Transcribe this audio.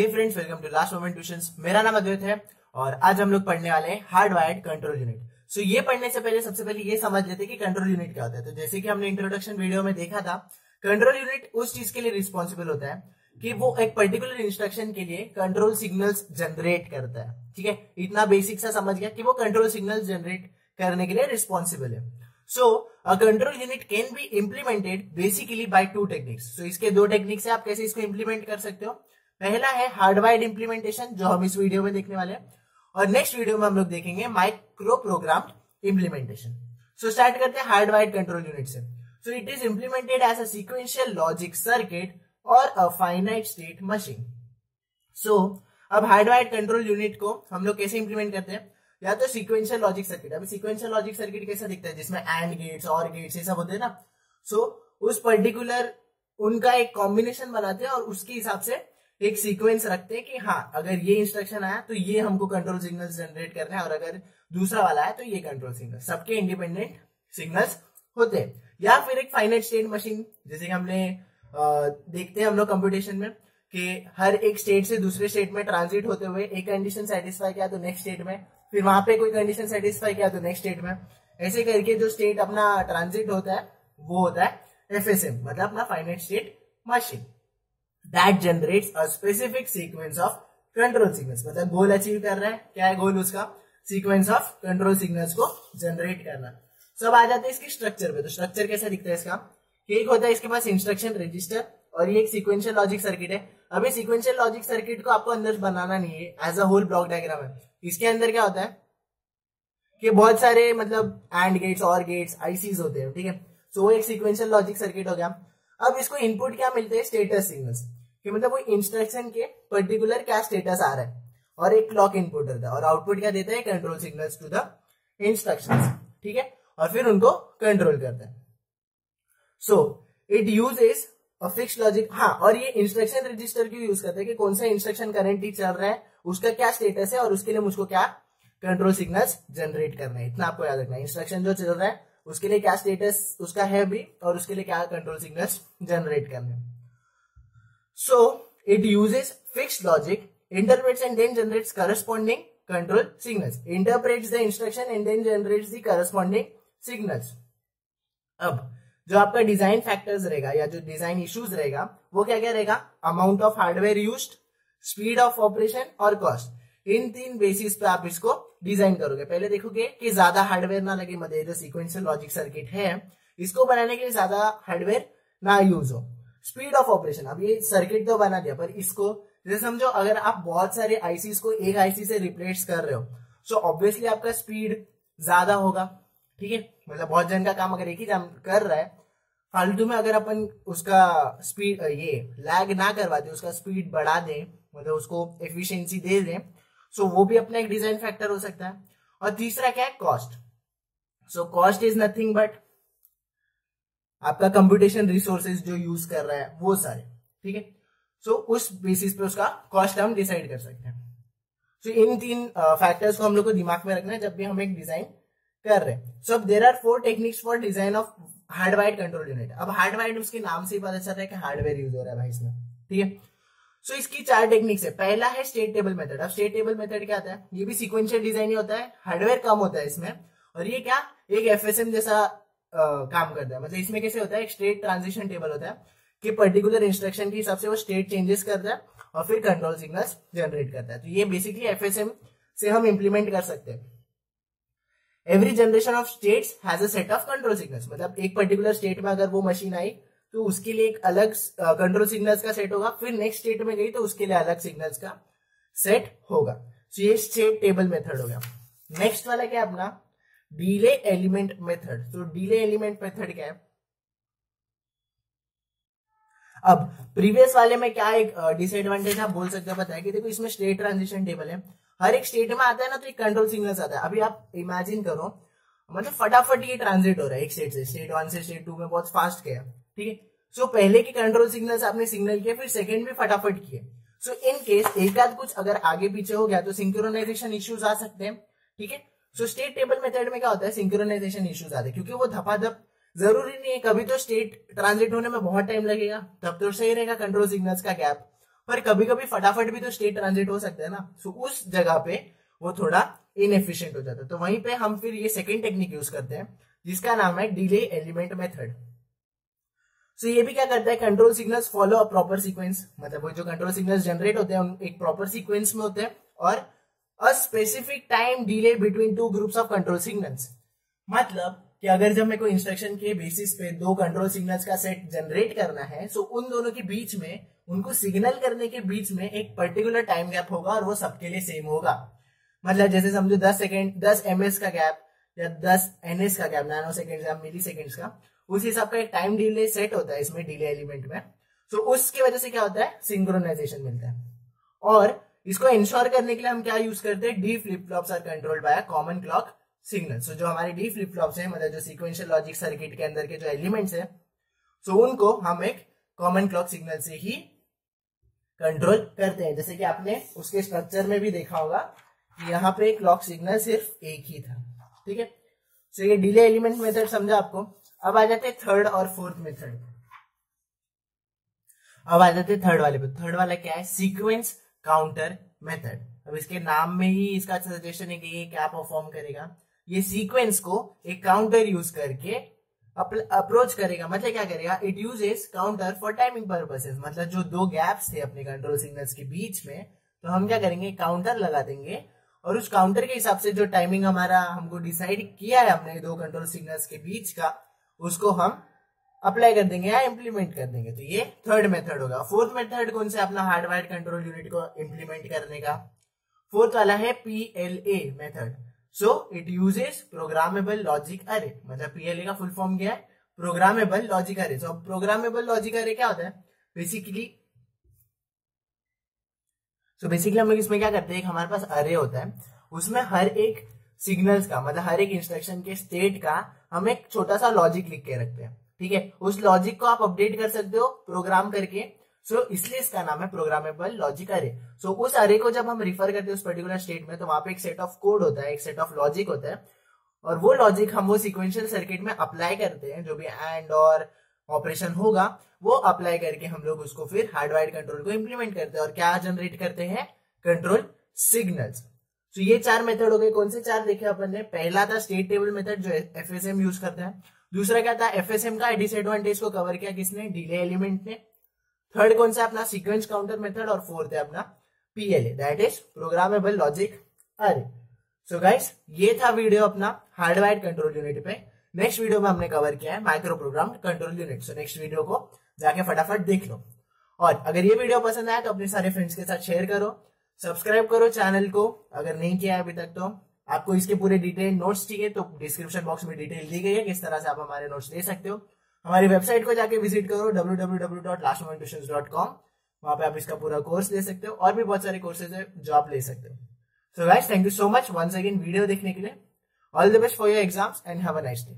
Hey friends welcome to last moment tuitions मेरा नाम अद्वैत है और आज हम लोग पढ़ने वाले हैं hard wired control unit so ये पढ़ने से पहले सबसे पहले ये समझ लेते कि कंट्रोल यूनिट क्या होता है। तो जैसे कि हमने इंट्रोडक्शन वीडियो में देखा था कंट्रोल यूनिट उस चीज़ के लिए रिस्पॉन्सिबल होता है कि वो एक पर्टिकुलर इंस्ट्रक्शन के लिए कंट्रोल सिग्नल्स जनरेट करता है। ठीक है? इतना बेसिक सा समझ गया कि वो कंट्रोल सिग्नल जनरेट करने के लिए रिस्पॉन्सिबल है। So a control unit can be implemented basically by two techniques so इसके दो टेक्निक्स है, आप कैसे इसको इम्प्लीमेंट कर सकते हो? पहला है हार्डवाइड इंप्लीमेंटेशन जो हम इस वीडियो में देखने वाले हैं। और नेक्स्ट वीडियो में हम लोग देखेंगे micro program implementation so start करते हैं हार्डवाइड कंट्रोल यूनिट से। So it is implemented as a sequential logic circuit और a finite state machine so अब हार्डवाइड कंट्रोल यूनिट को हम लोग कैसे इंप्लीमेंट करते हैं? या तो सीक्वेंशियल लॉजिक सर्किट अभी सीक्वेंशियल लॉजिक सर्किट कैसा दिखता है? जिसमें एंड गेट्स और गेट्स ये सब होते हैं ना। सो so, उस पर्टिकुलर उनका एक कॉम्बिनेशन बनाते हैं और उसके हिसाब से एक सीक्वेंस रखते हैं कि हाँ अगर ये इंस्ट्रक्शन आया तो ये हमको कंट्रोल सिग्नल जनरेट करना है, और अगर दूसरा वाला है तो ये कंट्रोल सिग्नल सबके इंडिपेंडेंट सिग्नल्स होते हैं। या फिर एक फाइनेट स्टेट मशीन जैसे कि हमने देखते हैं हम लोग कंप्यूटेशन में कि हर एक स्टेट से दूसरे स्टेट में ट्रांजिट होते हुए एक कंडीशन सेटिस्फाई किया तो नेक्स्ट स्टेट में, फिर वहाँ पे कोई कंडीशन सेटिस्फाई किया तो नेक्स्ट स्टेट में। ऐसे करके जो स्टेट अपना ट्रांजिट होता है, वो होता है एफएसएम मतलब अपना finite state machine that generates a specific sequence of control signals मतलब गोल अचीव कर रहा है। क्या है गोल उसका? सीक्वेंस ऑफ़ कंट्रोल सिग्नल्स को जनरेट करना सब आ जाते हैं इसके स्ट्रक्चर पे। तो स्ट्रक्चर कैसा दिखता है इसका? एक होता है इसके पास इंस्ट्रक्शन रजिस्टर और ये एक सीक्वेंशियल लॉजिक सर्किट है। अभी सीक्वेंशियल लॉजिक सर्किट को आपको अंदर बनाना नहीं है। As a whole block diagram है। इसके अंदर क्या होता है? कि बहुत सारे मतलब एंड गेट्स और गेट्स आईसीज होते हैं, ठीक है? सो वो एक सीक्वेंशियल लॉजिक सर्किट हो गया। अब इसको इनपुट क्या मिलते हैं? स्टेटस सिग्नल्स कि मतलब वो इंस्ट्रक्शन के पर्टिकुलर क्या स्टेटस आ रहा है। और एक क्लॉक इनपुट रहता है और आउटपुट क्या देता है? Control signals to the instruction ठीक है? और फिर उनको कंट्रोल करता है। So it uses fixed logic हाँ और ये इंस्ट्रक्शन रजिस्टर क्यों यूज़ करते हैं कि कौन सा इंस्ट्रक्शन करेंटली चल रहा है, उसका क्या स्टेटस है और उसके लिए मुझको क्या कंट्रोल सिग्नल्स जनरेट करना है। इतना आपको याद रखना है। इंस्ट्रक्शन जो चल रहा है, उसके लिए क्या स्टेटस उसका है भी और उसके लिए क्या कंट्रोल सिग्नल्स जनरेट करने so it uses fixed logic interprets and then generates corresponding control signals. Interprets the instruction and then generates the corresponding signals. अब, जो आपका डिज़ाइन फैक्टर्स रहेगा या जो डिज़ाइन इश्यूज़ रहेगा, वो क्या क्या रहेगा? Amount of hardware use speed of operation और कॉस्ट इन तीन बेसिस पे आप इसको डिज़ाइन करोगे। पहले देखोगे कि ज़्यादा हार्डवेयर ना लगे मतलब जो सीक्वेंशियल लॉजिक सर्किट है, इसको बनाने के लिए ज़्यादा हार्डवेयर ना यूज़ हो। Speed of operation. अब ये सर्किट तो बना दिया, पर इसको, जैसे समझो, अगर आप बहुत सारे आईसी को एक आईसी से रिप्लेस कर रहे हो सो ऑब्वियसली आपका स्पीड ज़्यादा होगा, ठीक है? मतलब बहुत जन का काम अगर एक ही काम कर रहा है, फालतू में अगर अपन उसका स्पीड ये लैग ना करवाते उसका स्पीड बढ़ा दें मतलब उसको एफिशिएंसी दे दें सो वो भी अपना एक डिज़ाइन फैक्टर हो सकता है। और तीसरा क्या है? Cost so cost is nothing but आपका कंप्यूटेशन रिसोर्सेज जो यूज़ कर रहा है, वो सारे, ठीक है? सो उस बेसिस पे उसका कॉस्ट हम डिसाइड कर सकते हैं। सो इन तीन फैक्टर्स को हम लोग को दिमाग में रखना है जब भी हम एक डिज़ाइन कर रहे हैं। सो अब there are four techniques for design of hardwired control unit अब हार्डवाइड उसके नाम से ही पता चल रहा है कि हार्डवेयर यूज़ हो रहा है भाई इसमें, ठीक है? सो इसकी चार टेक्निक्स है। पहला है स्टेट टेबल मेथड अब स्टेट टेबल मेथड क्या आता है? ये भी सिक्वेंशियल डिज़ाइन ही होता है। हार्डवेयर कम होता है इसमें। और ये क्या? एक एफएसएम जैसा काम करता है। मतलब इसमें कैसे होता है, एक स्टेट ट्रांजिशन टेबल होता है कि पर्टिकुलर इंस्ट्रक्शन के हिसाब से वो स्टेट चेंजेस करता है और फिर कंट्रोल सिग्नल्स जनरेट करता है। तो ये बेसिकली एफएसएम से हम इम्प्लीमेंट कर सकते हैं। Every generation of states has set of control signals मतलब एक पर्टिकुलर स्टेट में अगर वो मशीन आई तो उसके लिए एक अलग कंट्रोल सिग्नल्स का सेट होगा। फिर नेक्स्ट स्टेट में गई तो उसके लिए अलग सिग्नल्स का सेट होगा। सो ये स्टेट टेबल मेथड हो गया। नेक्स्ट वाला क्या अपना? डीले एलिमेंट मेथड तो डीले एलिमेंट मेथड क्या है? अब प्रीवियस वाले में क्या एक डिसएडवांटेज आप बोल सकते हो है कि देखो इसमें स्टेट ट्रांजिशन टेबल है। हर एक स्टेट में आता है ना तो एक कंट्रोल सिग्नल आता है। अभी आप इमेजिन करो मतलब फटाफट ये ट्रांजिट हो रहा है एक स्टेट से। स्टेट वन से स्टेट टू में बहुत फास्ट गया। ठीक है? सो पहले के कंट्रोल सिग्नल आपने सिग्नल किया फिर सेकंड में फटाफट किए। सो इन केस एक आध कुछ अगर आगे पीछे हो गया तो सिंक्रोनाइजेशन इश्यूज़ आ सकते हैं। ठीक है? सो स्टेट टेबल मेथड में क्या होता है? सिंक्रोनाइजेशन इश्यूज़ आते हैं, क्योंकि वो धपाधप ज़रूरी नहीं है। कभी तो स्टेट ट्रांजिट होने में बहुत टाइम लगेगा। तब तो सही रहेगा कंट्रोल सिग्नल्स का गैप पर कभी कभी फटाफट भी तो स्टेट ट्रांजिट हो सकता है ना। सो उस जगह पे वो थोड़ा इनएफिशिएंट हो जाता है। तो वहीं पे हम फिर ये सेकेंड टेक्निक यूज़ करते हैं, जिसका नाम है डिले एलिमेंट मेथड सो ये भी क्या करता है? Control signals follow a proper sequence मतलब वो जो कंट्रोल सिग्नल्स जनरेट होते हैं एक प्रॉपर सीक्वेंस में होते हैं। और a specific time delay between two groups of control signals मतलब कि अगर जब मेरे को इंस्ट्रक्शन के बेसिस पे दो कंट्रोल सिग्नल्स का सेट जनरेट करना है सो उन दोनों के बीच में उनको सिग्नल करने के बीच में एक पर्टिकुलर टाइम गैप होगा और वो सबके लिए सेम होगा। मतलब जैसे समझो 10 सेकेंड 10 एमएस का गैप या 10 एनएस का गैप नैनो सेकेंड या मिली सेकेंड का उस हिसाब का एक टाइम डिले सेट होता है इसमें डिले एलिमेंट में। सो so, उसकी वजह से क्या होता है? सिंक्रोनाइजेशन मिलता है। और इसको इंश्योर करने के लिए हम क्या यूज़ करते हैं? D flip flops are controlled by common clock signal so जो हमारे डी फ्लिप फ्लॉप्स है मतलब जो सिक्वेंशियल लॉजिक सर्किट के अंदर के जो एलिमेंट्स है सो so उनको हम एक कॉमन क्लॉक सिग्नल से ही कंट्रोल करते हैं। जैसे कि आपने उसके स्ट्रक्चर में भी देखा होगा कि यहाँ पे क्लॉक सिग्नल सिर्फ़ एक ही था। ठीक है? सो ये डिले एलिमेंट मेथड समझा आपको। अब आ जाते हैं थर्ड और फोर्थ मेथड अब आ जाते थर्ड वाले पे। थर्ड वाला क्या है? सीक्वेंस काउंटर मेथड अब इसके नाम में ही इसका सजेशन है कि ये क्या परफॉर्म करेगा? ये सीक्वेंस को एक काउंटर यूज़ करके अप्रोच करेगा। मतलब क्या करेगा? It uses counter for timing purposes मतलब जो दो गैप्स थे अपने कंट्रोल सिग्नल्स के बीच में तो हम क्या करेंगे? काउंटर लगा देंगे। और उस काउंटर के हिसाब से जो टाइमिंग हमारा हमको डिसाइड किया है हमने दो कंट्रोल सिग्नल्स के बीच का, उसको हम अप्लाई कर देंगे या इम्प्लीमेंट कर देंगे। तो ये थर्ड मेथड होगा। फोर्थ मेथड कौन से? अपना हार्डवायर कंट्रोल यूनिट को इम्प्लीमेंट करने का। फोर्थ वाला है PLA method so it uses programmable logic array मतलब पीएलए का फुल फॉर्म क्या है? प्रोग्रामेबल लॉजिक अरे सो प्रोग्रामेबल लॉजिक अरे क्या होता है? बेसिकली सो बेसिकली हम लोग इसमें क्या करते हैं? हमारे पास अरे होता है। उसमें हर एक सिग्नल्स का मतलब हर एक इंस्ट्रक्शन के स्टेट का, हम एक छोटा सा लॉजिक लिख के रखते हैं। ठीक है? उस लॉजिक को आप अपडेट कर सकते हो प्रोग्राम करके। सो so, इसलिए इसका नाम है प्रोग्रामेबल लॉजिक अरे सो so, उस अरे को जब हम रिफर करते हैं उस पर्टिकुलर स्टेट में तो वहाँ पे एक सेट ऑफ़ कोड होता है एक सेट ऑफ़ लॉजिक होता है। और वो लॉजिक हम वो सिक्वेंशियल सर्किट में अप्लाई करते हैं जो भी एंड और ऑपरेशन होगा वो अप्लाई करके हम लोग उसको फिर हार्डवायर कंट्रोल को इम्प्लीमेंट करते हैं। और क्या जनरेट करते हैं? कंट्रोल सिग्नल्स तो ये चार मेथड हो गए। कौन से चार देखे अपन ने पहला था स्टेट टेबल मेथड जो एफएसएम यूज़ करते हैं। दूसरा क्या था? एफएसएम का डिसएडवांटेज को कवर किया किसने? डिले एलिमेंट ने। थर्ड कौन सा अपना? सीक्वेंस काउंटर मेथड और फोर्थ है अपना PLA that is programmable logic array so guys ये था वीडियो अपना हार्डवायर कंट्रोल यूनिट पे। नेक्स्ट वीडियो में हमने कवर किया है micro program control unit so next video को जाके फटाफट देख लो। और अगर ये वीडियो पसंद आया तो अपने सारे फ्रेंड्स के साथ शेयर करो। सब्सक्राइब करो चैनल को। अगर नहीं किया है अभी तक तो आपको इसके पूरे डिटेल नोट्स चाहिए तो डिस्क्रिप्शन बॉक्स में डिटेल दी गई है किस तरह से आप हमारे नोट्स ले सकते हो। हमारी वेबसाइट को जाके विज़िट करो www.lastmomentutions.com वहाँ पे आप इसका पूरा कोर्स ले सकते हो, और भी बहुत सारे कोर्सेज है जो आप ले सकते हो। So guys thank you so much once again video देखने के लिए। All the best for your exams and have a nice day